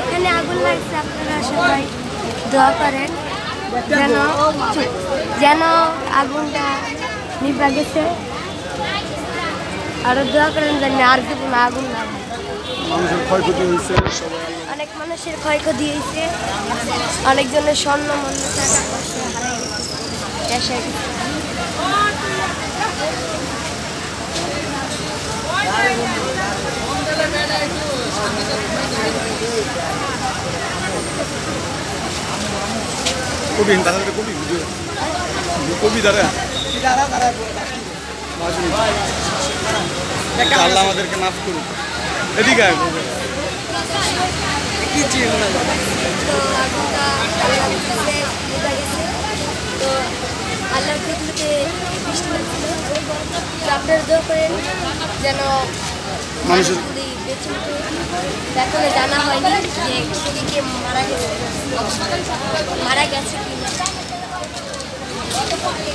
এখানে আগুন লাগছে আপনারা সবাই দোয়া করেন। যেন যেন আগুনটা গেছে আরও দোয়া করেন যেন আর কিছু না আগুন না। মানুষের ক্ষয়ক্ষতি হয়েছে অনেক মানুষের ক্ষয়ক্ষতি হয়েছে অনেকজনের স্বর্ণ মূল্য টাকা পয়সা হারাই গেছে হয়ে গেছে। কবি কবি ভিডিও কবি দাদা আল্লাহ আমাদেরকে মাফ করুন এদিকে গেছে তো আল্লাহর কুদরতে বৃষ্টি হচ্ছিল। আপনারা দোয়া করেন যেন মানুষের মানুষগুলি বেঁচে উঠে এখনও জানা হয়নি যে কে কে মারা গেছে। মারা গেছে কি না।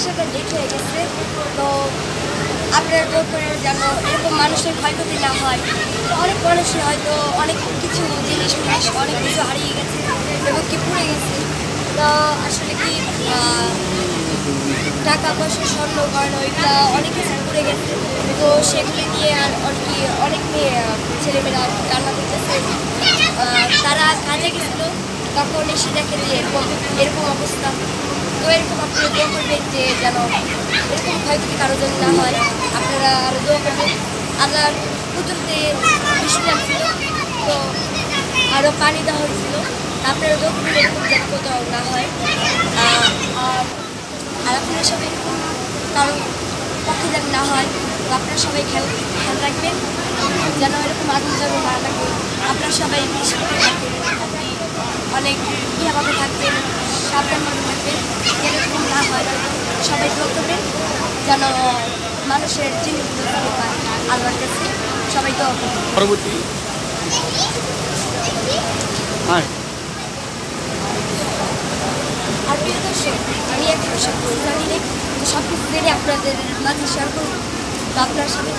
আশাটা লেট হয়ে গেছে। তো আপনারা করে যেন এরকম মানুষের ক্ষয়ক্ষতি না হয়। অনেক মানুষের হয়তো অনেক কিছু জিনিস মিনিস অনেক কিছু হারিয়ে গেছে এবং কি পুড়ে গেছে। তো আসলে কি টাকা পয়সা, স্বর্ণ, গয়না ওইগুলা অনেক কিছু পুড়ে গেছে। তো সেগুলি নিয়ে আর কি অনেক মেয়ে ছেলেমেয়েরা কান্না করতেছে। তারা কাজে গেছিল, তখন এসে দেখে যে এরকম এরকম অবস্থা। তো এরকম আপনারা দোয়া করবেন যে যেন এরকম ক্ষয়ক্ষতি কারও জন্য না হয়, আপনারা আরও দোয়া করবেন। আল্লাহর পুতুলতে বৃষ্টি নামছিল তো আরও পানি দেওয়া হয়েছিল। আপনারা দোয়া করবেন এরকম যেন কোথাও না হয়। আর আপনারা সবাই এরকম কারও পক্ষে যেন না হয়, তো আপনারা সবাই খেয়াল খেয়াল রাখবেন। যেন এরকম আগুন যেন না লাগে আপনারা সবাই বেশি অনেক ইয়েভাবে থাকবেন। সাবধানভাবে থাকবেন এরকম না হয়। সবাই দোয়া করবেন যেন মানুষের জিনিসগুলো পায় আল্লাহর কাছে সবাই দোয়া করবেন পরবর্তী। হ্যাঁ। আর প্রিয় দর্শক আমি এখন সব কিছু জানি সব কিছু আপনাদের মাঝে শেয়ার করব। তো আপনার সাথে